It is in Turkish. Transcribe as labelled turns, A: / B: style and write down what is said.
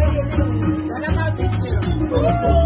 A: Ben hemen bekliyorum.